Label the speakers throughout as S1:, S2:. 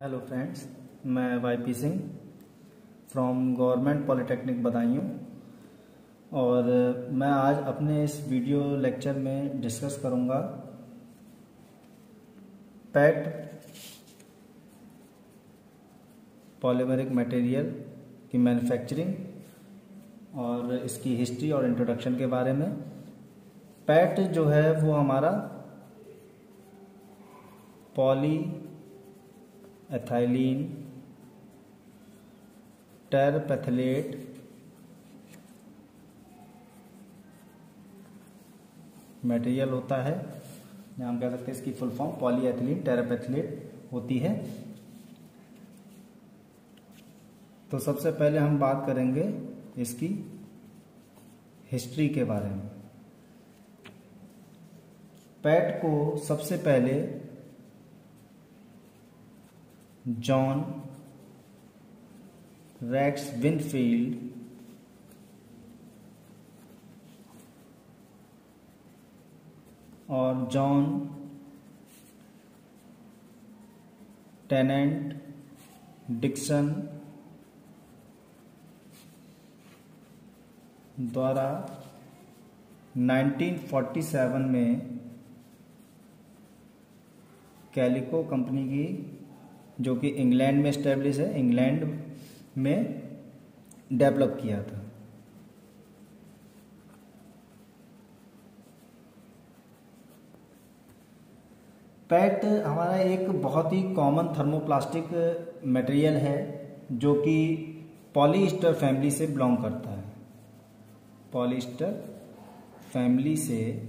S1: Hello friends मैं Y P Singh from government polytechnic Badaun और मैं आज अपने इस वीडियो लेक्चर में डिस्कस करूँगा पैट पॉलीमरिक मटेरियल की मैन्युफैक्चरिंग और इसकी हिस्ट्री और इंट्रोडक्शन के बारे में। पैट जो है वो हमारा पॉली एथाइलिन, टेरपेथलेट मटेरियल होता है। या हम कह सकते हैं इसकी फुल फॉर्म पॉलीएथिलीन टेरापेथलेट होती है। तो सबसे पहले हम बात करेंगे इसकी हिस्ट्री के बारे में। पैट को सबसे पहले जॉन रैक्स विनफील्ड और जॉन टेनेंट डिक्सन द्वारा 1947 में कैलिको कंपनी की जो कि इंग्लैंड में स्टैब्लिश है, इंग्लैंड में डेवलप किया था। पैट हमारा एक बहुत ही कॉमन थर्मोप्लास्टिक मटेरियल है, जो कि पॉलीस्टर फैमिली से बिलोंग करता है। पॉलीस्टर फैमिली से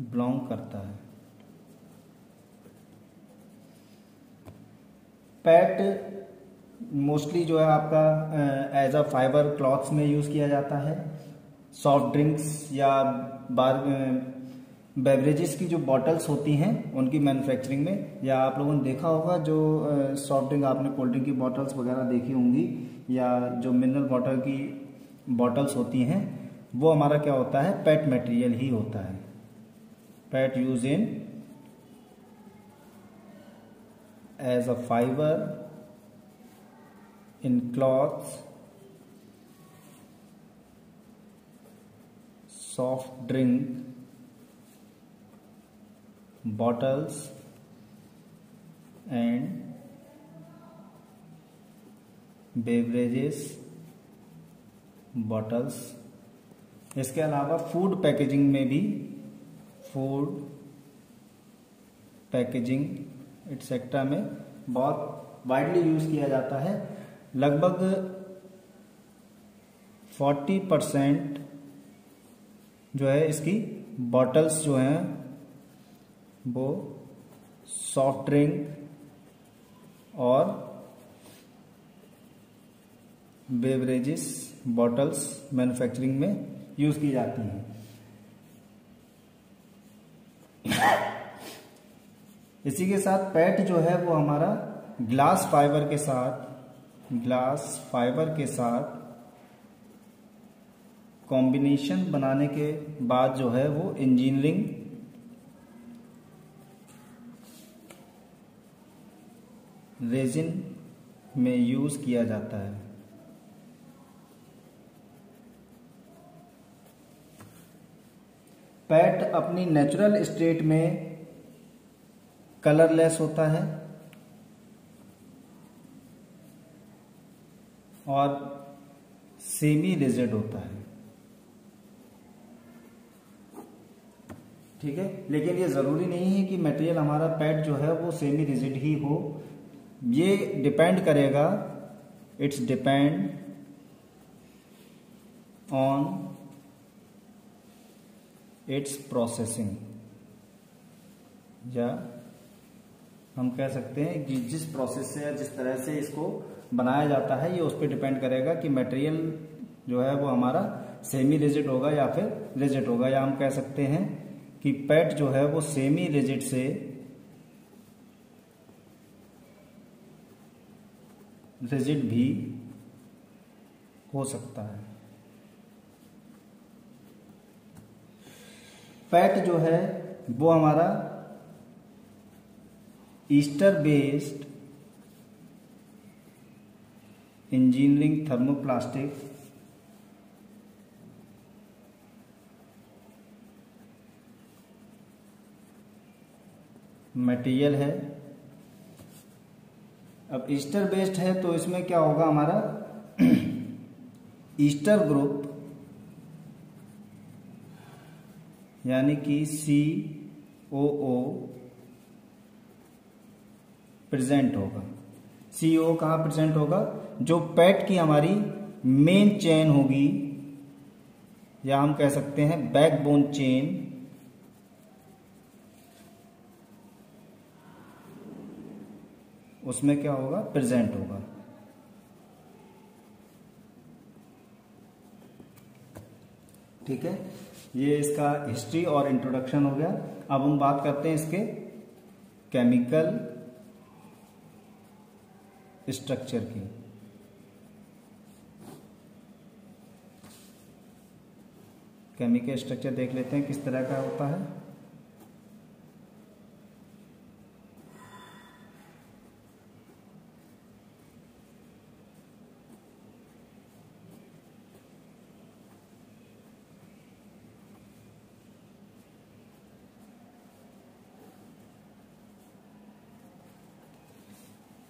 S1: बिलोंग करता है। पैट मोस्टली जो है आपका एज अ फाइबर क्लॉथ्स में यूज़ किया जाता है। सॉफ्ट ड्रिंक्स या बार बेवरेजेस की जो बॉटल्स होती हैं, उनकी मैन्युफैक्चरिंग में, या आप लोगों ने देखा होगा जो सॉफ्ट ड्रिंक आपने कोल्ड ड्रिंक की बॉटल्स वगैरह देखी होंगी, या जो मिनरल वाटर की बॉटल्स होती हैं, वो हमारा क्या होता है? पैट मटेरियल ही होता है। PET use in as a fiber in cloths soft drink bottles and beverages bottles इसके अलावा फ़ूड पैकेजिंग में भी फ़ूड पैकेजिंग एटसेट्रा में बहुत वाइडली यूज़ किया जाता है। लगभग 40 परसेंट जो है इसकी बॉटल्स जो हैं, वो सॉफ्ट ड्रिंक और बेवरेजेस बॉटल्स मैन्युफैक्चरिंग में यूज़ की जाती हैं। इसी के साथ पैट जो है वो हमारा ग्लास फाइबर के साथ, ग्लास फाइबर के साथ कॉम्बिनेशन बनाने के बाद जो है वो इंजीनियरिंग रेजिन में यूज़ किया जाता है। पैट अपनी नेचुरल स्टेट में कलरलेस होता है और सेमी रिजिड होता है। ठीक है? लेकिन ये ज़रूरी नहीं है कि मटेरियल हमारा पैड जो है वो सेमी रिजिड ही हो। ये डिपेंड करेगा it's depend on its processing या हम कह सकते हैं कि जिस प्रोसेस से या जिस तरह से इसको बनाया जाता है, ये उस पर डिपेंड करेगा कि मटेरियल जो है वो हमारा सेमी रिजिड होगा या फिर रिजिड होगा। या हम कह सकते हैं कि पैट जो है वो सेमी रिजिड से रिजिड भी हो सकता है। पैट जो है वो हमारा ester based engineering thermoplastic material है। अब ईस्टर बेस्ड है तो इसमें क्या होगा हमारा? ईस्टर ग्रुप यानी कि सी ओ ओ प्रेजेंट होगा। सी ओ कहाँ प्रेजेंट होगा? जो पैट की हमारी मेन चेन होगी, या हम कह सकते हैं बैकबोन चेन उसमें क्या होगा? प्रेजेंट होगा। ठीक है? ये इसका हिस्ट्री और इंट्रोडक्शन हो गया। अब हम बात करते हैं इसके केमिकल स्ट्रक्चर की। केमिकल स्ट्रक्चर देख लेते हैं किस तरह का होता है?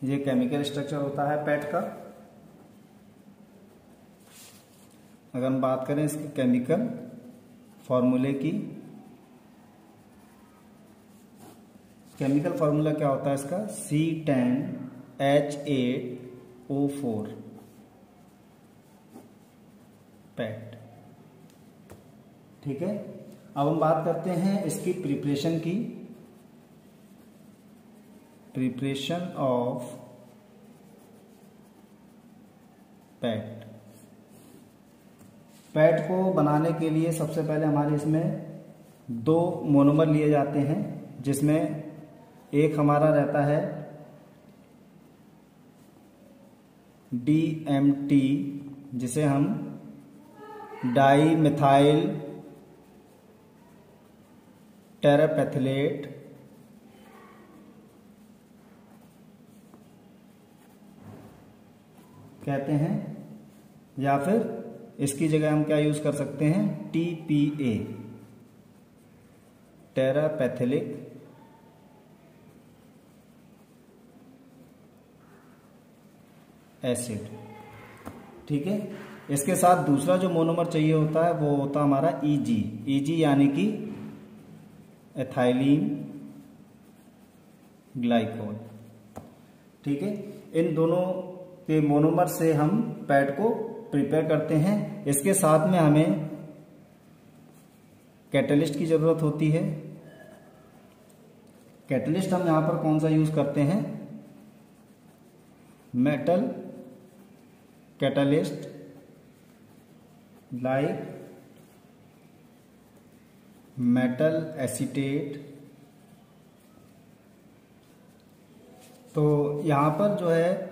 S1: ये केमिकल स्ट्रक्चर होता है पेट का। अगर हम बात करें इसके केमिकल फॉर्मूले की केमिकल फॉर्मूला क्या होता है इसका? C ten H eight O four PET ठीक है? अब हम बात करते हैं इसकी प्रिपरेशन की। प्रिपरेशन ऑफ़ पैट पैट को बनाने के लिए सबसे पहले हमारे इसमें दो मोनोमर लिए जाते हैं, जिसमें एक हमारा रहता है टी जिसे हम डाई मिथाइल टेरापेथलेट कहते हैं, या फिर इसकी जगह हम क्या यूज़ कर सकते हैं? T P A terephthalic acid ठीक है? इसके साथ दूसरा जो मोनोमर चाहिए होता है, वो होता हमारा ईजी ईजी यानी कि एथाइलिन ग्लाइकोल ठीक है? इन दोनों के मोनोमर से हम पैड को प्रिपेयर करते हैं। इसके साथ में हमें कैटलिस्ट की ज़रूरत होती है। कैटलिस्ट हम यहाँ पर कौन सा यूज़ करते हैं? Metal catalyst like metal acetate तो यहाँ पर जो है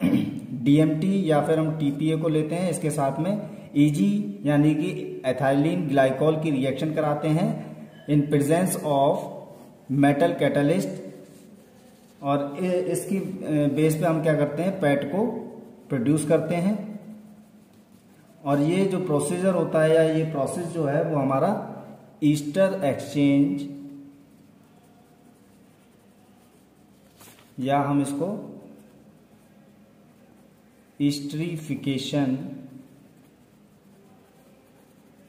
S1: डीएमटी या फिर हम टीपीए को लेते हैं, इसके साथ में ईजी e यानी कि एथाइलिन ग्लाइकोल की रिएक्शन कराते हैं in presence of metal catalyst और इसकी बेस पे हम क्या करते हैं पैट को प्रोड्यूस करते हैं। और ये जो प्रोसीजर होता है या ये प्रोसेस जो है, वो हमारा ईस्टर एक्सचेंज या हम इसको ईस्ट्रीफिकेशन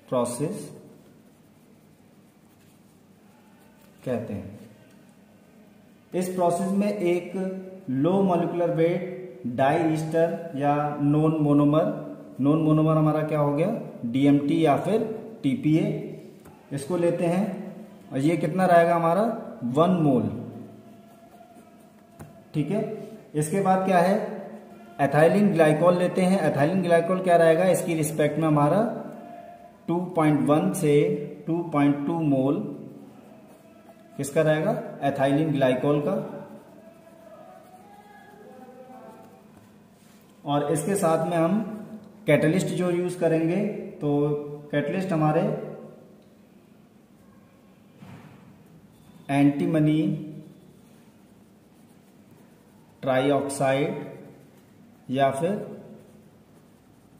S1: प्रोसेस कहते हैं। इस प्रोसेस में एक low molecular weight di ester या नॉन मोनोमर नॉन मोनोमर हमारा क्या हो गया? डीएमटी या फिर टीपीए इसको लेते हैं और ये कितना रहेगा हमारा? वन मोल ठीक है? इसके बाद क्या है? एथाइलिन ग्लाइकोल लेते हैं। एथाइलिन ग्लाइकोल क्या रहेगा? इसकी रिस्पेक्ट में हमारा 2.1 से 2.2 मोल किसका रहेगा? एथाइलिन ग्लाइकोल का। और इसके साथ में हम कैटलिस्ट जो यूज़ करेंगे तो कैटलिस्ट हमारे एंटीमनी ट्राईऑक्साइड या फिर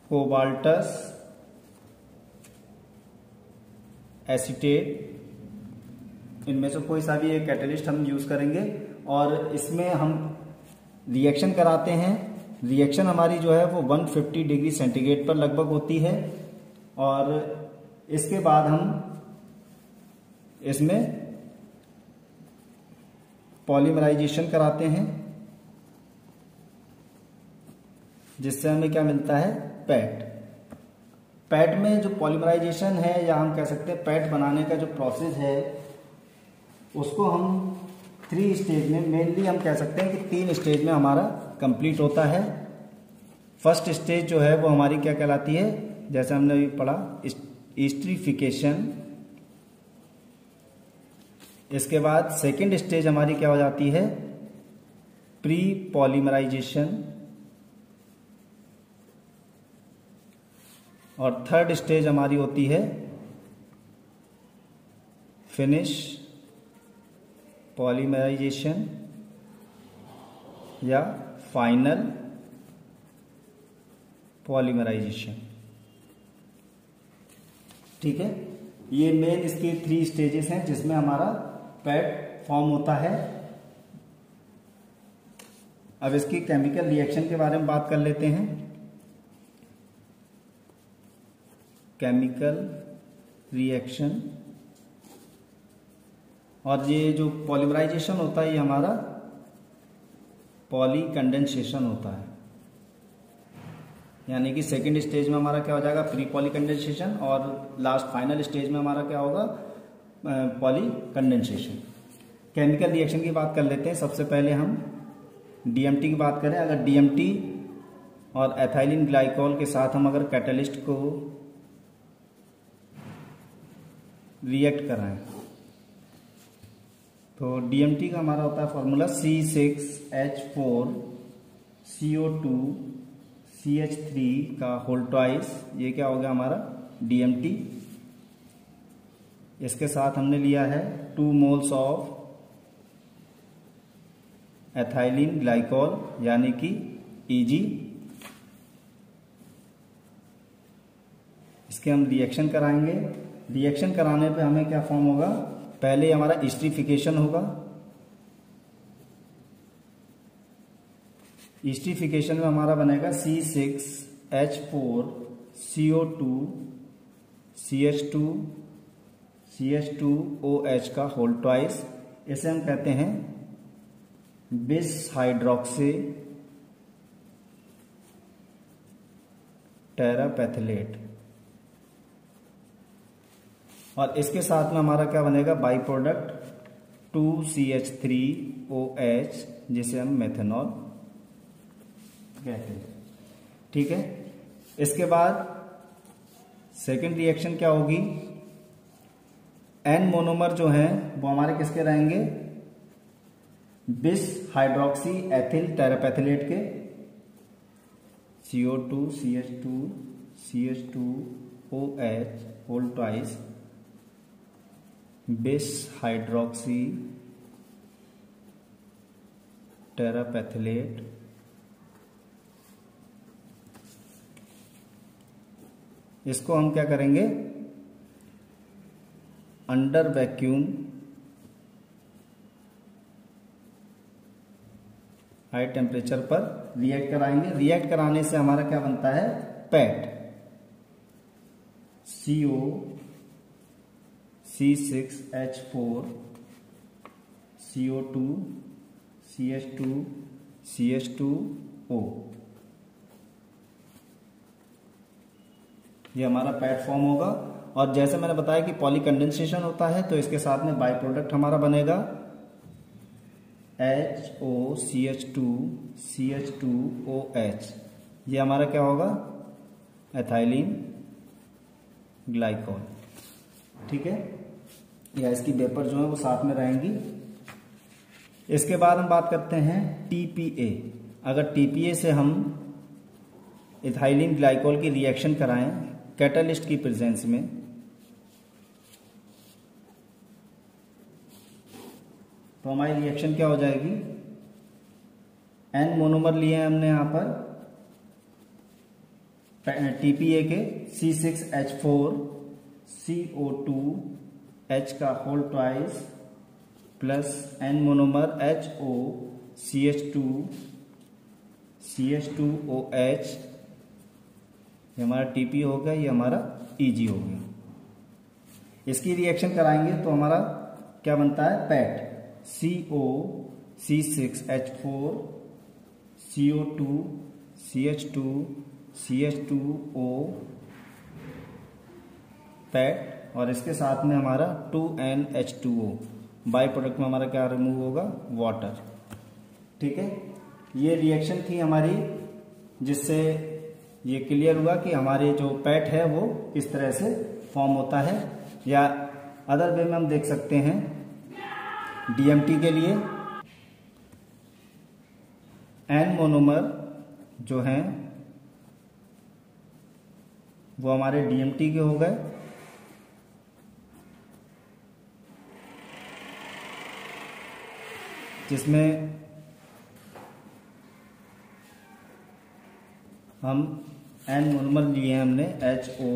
S1: कोबाल्टस, एसिटेट, इनमें से कोई सा भी एक कैटलिस्ट हम यूज़ करेंगे और इसमें हम रिएक्शन कराते हैं। रिएक्शन हमारी जो है वो 150 डिग्री सेंटीग्रेड पर लगभग होती है और इसके बाद हम इसमें पॉलीमराइजेशन कराते हैं। जिससे हमें क्या मिलता है? पैट पैट में जो पॉलीमराइजेशन है, या हम कह सकते हैं पैट बनाने का जो प्रोसेस है, उसको हम थ्री स्टेज में मेनली हम कह सकते हैं कि तीन स्टेज में हमारा कंप्लीट होता है। फ़र्स्ट स्टेज जो है, वो हमारी क्या कहलाती है? जैसे हमने अभी पढ़ा इस्ट्रीफिकेशन इसके बाद सेकेंड स्टेज हमारी क्या हो जाती है? प्री पॉलीमराइजेशन और थर्ड स्टेज हमारी होती है फिनिश पॉलीमराइजेशन या फाइनल पॉलीमराइजेशन ठीक है? ये मेन इसके थ्री स्टेजेस हैं जिसमें हमारा पैड फॉर्म होता है। अब इसकी केमिकल रिएक्शन के बारे में बात कर लेते हैं। केमिकल रिएक्शन और ये जो पॉलीमराइजेशन होता है, ये हमारा पॉली कंडेंसेशन होता है। यानी कि सेकेंड स्टेज में हमारा क्या हो जाएगा? प्री पॉली कंडेंसेशन और लास्ट फाइनल स्टेज में हमारा क्या होगा? पॉली कंडेंसेशन केमिकल रिएक्शन की बात कर लेते हैं। सबसे पहले हम डीएमटी की बात करें। अगर डीएमटी और एथाइलिन ग्लाइकोल के साथ हम अगर कैटलिस्ट को रिएक्ट कराएँ तो डीएमटी का हमारा होता है formula C six H four C O two C H three का होल ये क्या हो गया हमारा? डीएमटी इसके साथ हमने लिया है two moles of ethylene glycol यानी कि ईजी इसके हम रिएक्शन कराएँगे। रिएक्शन कराने पे हमें क्या फॉर्म होगा? पहले हमारा स्ट्रीफिकेशन होगा। स्टीफिकेशन में हमारा बनेगा C six H four C O two C H two C H two O H का होल ट्वाइस इसे हम कहते हैं बिस हाइड्रोक्सी टेरापैथलेट और इसके साथ में हमारा क्या बनेगा? By product two C H three O H जिसे हम मेथेनॉल कहते हैं। ठीक है? इसके बाद सेकेंड रिएक्शन क्या होगी? एन मोनोमर जो है, वो हमारे किसके रहेंगे? बिस हाइड्रोक्सी एथिल टेरापैथिलेट के C O two C H two C H twice bis hydroxy terephthalate इसको हम क्या करेंगे? अंडर वैक्यूम हाई टेम्परेचर पर रिएक्ट कराएँगे। रिएक्ट कराने से हमारा क्या बनता है? PET. C O C six H four C O two C H two C H two O ये हमारा पैट फॉर्म होगा। और जैसे मैंने बताया कि पॉली कंडेंसेशन होता है तो इसके साथ में बाई प्रोडक्ट हमारा बनेगा। H O C H two C H two O H ये हमारा क्या होगा? एथाइलिन ग्लाइकॉल ठीक है? या इसकी वेपर जो है वो साथ में रहेंगी। इसके बाद हम बात करते हैं टीपीए अगर टीपीए से हम इथाइलिन ग्लाइकोल की रिएक्शन कराएँ कैटलिस्ट की प्रेजेंस में तो हमारी रिएक्शन क्या हो जाएगी? एन मोनोमर लिए हमने यहाँ पर टीपीए के C six H four C O two H का whole twice plus n monomer H O C H two C H two O H ये हमारा टीपी हो गया, ये हमारा ईजी हो गया। इसकी रिएक्शन कराएँगे तो हमारा क्या बनता है? PET C O C six H four C O two C H two C H two O PET और इसके साथ में हमारा two n H two O. By product में हमारा क्या रिमूव होगा? वाटर ठीक है? ये रिएक्शन थी हमारी, जिससे ये क्लियर हुआ कि हमारे जो पैट है वो किस तरह से फॉर्म होता है, या अदर वे में हम देख सकते हैं डीएमटी के लिए। एन मोनोमर जो हैं, वो हमारे डीएमटी के हो गए। जिसमें हम एन मोनोमर लिए हैं हमने H O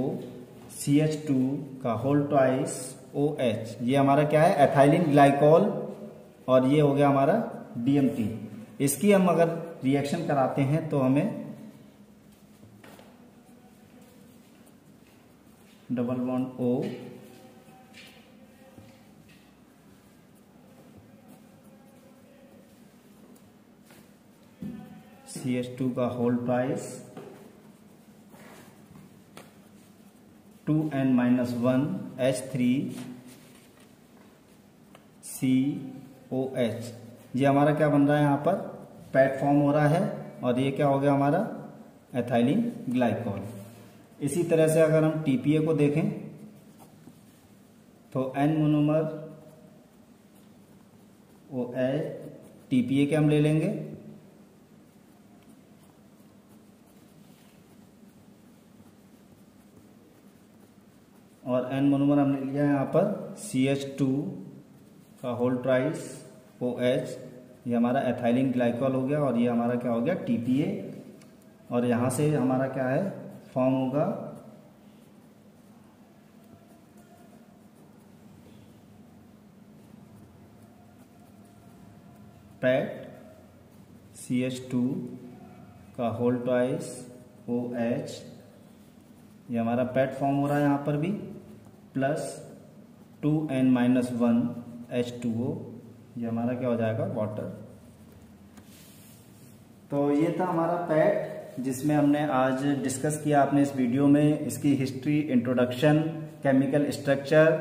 S1: C H two का होल ट्वाइस ओ एच ये हमारा क्या है? एथाइलिन ग्लाइकोल और ये हो गया हमारा डीएमटी इसकी हम अगर रिएक्शन कराते हैं तो हमें double one O C H two का whole price two n minus one H three C O H ये हमारा क्या बन रहा है यहाँ पर? पैट फॉर्म हो रहा है और ये क्या हो गया हमारा? एथाइलिन ग्लाइकोल इसी तरह से अगर हम टीपीए को देखें तो n monomer O H TPA के हम ले लेंगे। और एन मोनोमर हमने लिया है यहाँ पर सी एच टू का होल ट्राइस ओ एच ये हमारा एथाइलिन ग्लाइकॉल हो गया और ये हमारा क्या हो गया? टीपीए और यहाँ से हमारा क्या है? फॉर्म होगा। पैट सी एच टू का होल ट्वाइस ओ एच ये हमारा पैट फॉर्म हो रहा है यहाँ पर भी। Plus two n minus one H two O, ये हमारा क्या हो जाएगा? वाटर तो ये था हमारा पैट, जिसमें हमने आज डिस्कस किया आपने इस वीडियो में इसकी history introduction chemical structure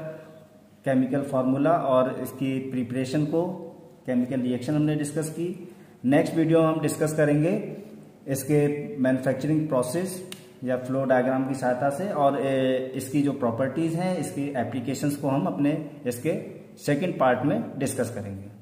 S1: chemical formula और इसकी प्रिपरेशन को केमिकल रिएक्शन हमने डिस्कस की। नेक्स्ट वीडियो हम डिस्कस करेंगे इसके मैन्युफैक्चरिंग प्रोसेस या फ्लो डायग्राम की सहायता से और इसकी जो प्रॉपर्टीज़ हैं, इसकी एप्लीकेशंस को हम अपने, इसके सेकंड पार्ट में डिस्कस करेंगे।